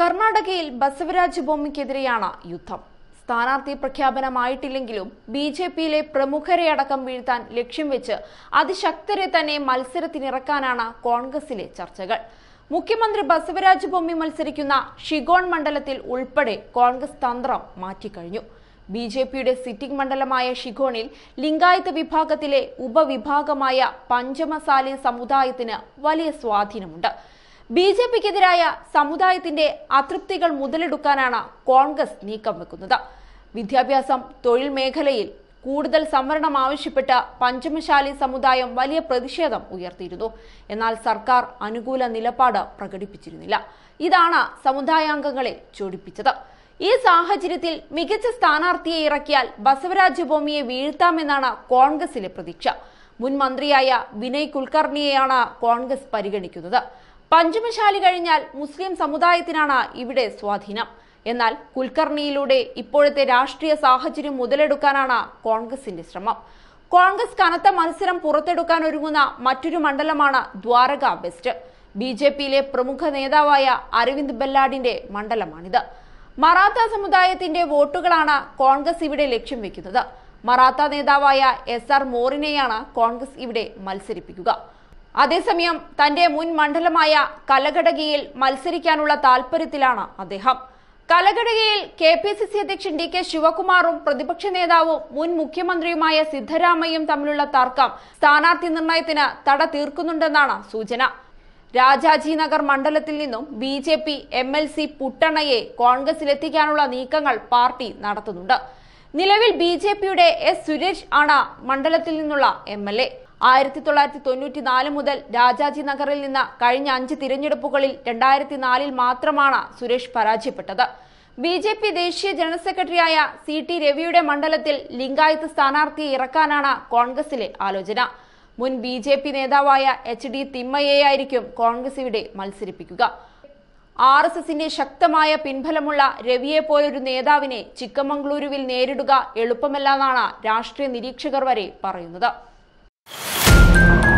കർണാടകയിൽ ബസവരാജ് ബൊമ്മയ്ക്കെതിരെയാണ് യുദ്ധം. സ്ഥാനാർത്ഥി പ്രഖ്യാപനമായിട്ടില്ലെങ്കിലും ബി ജെ പിയിലെ പ്രമുഖരെ അടക്കം വീഴ്ത്താൻ ലക്ഷ്യം വെച്ച് അതിശക്തരെ തന്നെ മത്സരത്തിനിറക്കാനാണ് കോൺഗ്രസിലെ ചർച്ചകൾ. മുഖ്യമന്ത്രി ബസവരാജ് ബൊമ്മി മത്സരിക്കുന്ന ഷിഗോൺ മണ്ഡലത്തിൽ ഉൾപ്പെടെ കോൺഗ്രസ് തന്ത്രം മാറ്റിക്കഴിഞ്ഞു. ബി ജെ പിയുടെ സിറ്റിംഗ് മണ്ഡലമായ ഷിഗോണിൽ ലിംഗായത്ത് വിഭാഗത്തിലെ ഉപവിഭാഗമായ പഞ്ചമസാലി സമുദായത്തിന് വലിയ സ്വാധീനമുണ്ട്. ബി ജെ പിക്കെതിരായ സമുദായത്തിന്റെ അതൃപ്തികൾ മുതലെടുക്കാനാണ് കോൺഗ്രസ് നീക്കം വെക്കുന്നത്. വിദ്യാഭ്യാസം തൊഴിൽ മേഖലയിൽ കൂടുതൽ സംവരണം ആവശ്യപ്പെട്ട് പഞ്ചമശാലി സമുദായം വലിയ പ്രതിഷേധം ഉയർത്തിയിരുന്നു. എന്നാൽ സർക്കാർ അനുകൂല നിലപാട് പ്രകടിപ്പിച്ചിരുന്നില്ല. ഇതാണ് സമുദായാംഗങ്ങളെ ചൊടിപ്പിച്ചത്. ഈ സാഹചര്യത്തിൽ മികച്ച സ്ഥാനാർത്ഥിയെ ഇറക്കിയാൽ ബസവരാജ് ഭൂമിയെ വീഴ്ത്താമെന്നാണ് കോൺഗ്രസിലെ പ്രതീക്ഷ. മുൻ മന്ത്രിയായ വിനയ് കുൽക്കർണിയെയാണ് കോൺഗ്രസ് പരിഗണിക്കുന്നത്. പഞ്ചമശാലി കഴിഞ്ഞാൽ മുസ്ലിം സമുദായത്തിനാണ് ഇവിടെ സ്വാധീനം. എന്നാൽ കുൽക്കർണിയിലൂടെ ഇപ്പോഴത്തെ രാഷ്ട്രീയ സാഹചര്യം മുതലെടുക്കാനാണ് കോൺഗ്രസിന്റെ ശ്രമം. കോൺഗ്രസ് കനത്ത മത്സരം പുറത്തെടുക്കാൻ ഒരുങ്ങുന്ന മറ്റൊരു മണ്ഡലമാണ് ദ്വാരക വെസ്റ്റ്. ബി ജെ പിയിലെ പ്രമുഖ നേതാവായ അരവിന്ദ് ബെല്ലാഡിന്റെ മണ്ഡലമാണിത്. മറാത്ത സമുദായത്തിന്റെ വോട്ടുകളാണ് കോൺഗ്രസ് ഇവിടെ ലക്ഷ്യം വെക്കുന്നത്. മറാത്ത നേതാവായ എസ് ആർ മോറിനെയാണ് കോൺഗ്രസ് ഇവിടെ മത്സരിപ്പിക്കുക. അതേസമയം തന്റെ മുൻ മണ്ഡലമായ കലഘടകയിൽ മത്സരിക്കാനുള്ള താൽപര്യത്തിലാണ് അദ്ദേഹം. കലഘടകയിൽ കെ പി സി സി അധ്യക്ഷൻ ഡി കെ ശിവകുമാറും പ്രതിപക്ഷ നേതാവും മുൻ മുഖ്യമന്ത്രിയുമായ സിദ്ധരാമയ്യും തമ്മിലുള്ള തർക്കം സ്ഥാനാർത്ഥി നിർണയത്തിന് തട തീർക്കുന്നുണ്ടെന്നാണ് സൂചന. രാജാജി നഗർ മണ്ഡലത്തിൽ നിന്നും B J P M L C പുട്ടണയെ കോൺഗ്രസിലെത്തിക്കാനുള്ള നീക്കങ്ങൾ പാർട്ടി നടത്തുന്നുണ്ട്. നിലവിൽ ബി ജെ പിയുടെ എസ് സുരേഷ് ആണ് മണ്ഡലത്തിൽ നിന്നുള്ള എം എൽ എ. ആയിരത്തി തൊള്ളായിരത്തി തൊണ്ണൂറ്റി നാല് മുതൽ രാജാജി നഗറിൽ നിന്ന് കഴിഞ്ഞ അഞ്ച് തിരഞ്ഞെടുപ്പുകളിൽ രണ്ടായിരത്തി നാലിൽ മാത്രമാണ് സുരേഷ് പരാജയപ്പെട്ടത്. ബി ജെ പി ദേശീയ ജനറൽ സെക്രട്ടറിയായ സി ടി രവിയുടെ മണ്ഡലത്തിൽ ലിംഗായത്ത് സ്ഥാനാർത്ഥിയെ ഇറക്കാനാണ് കോൺഗ്രസിലെ ആലോചന. മുൻ ബി ജെ പി നേതാവായ എച്ച് ഡി തിമ്മയെയായിരിക്കും കോൺഗ്രസ് ഇവിടെ മത്സരിപ്പിക്കുക. ആർ എസ് എസിന്റെ ശക്തമായ പിൻബലമുള്ള രവിയെ പോലൊരു നേതാവിനെ ചിക്കമംഗളൂരുവിൽ നേരിടുക എളുപ്പമല്ലെന്നാണ് രാഷ്ട്രീയ നിരീക്ഷകർ വരെ പറയുന്നത്. Thank you.